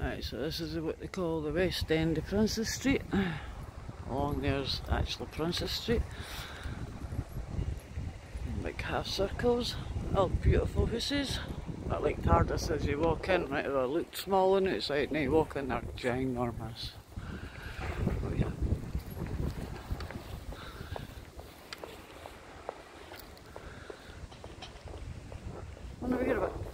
Right, so this is what they call the west end of Princes Street. Along there's actually Princes Street. Like half circles, all beautiful houses. But like TARDIS as you walk in, right, they look small on the outside, and you walk in, they're ginormous. Oh yeah. Wonder if about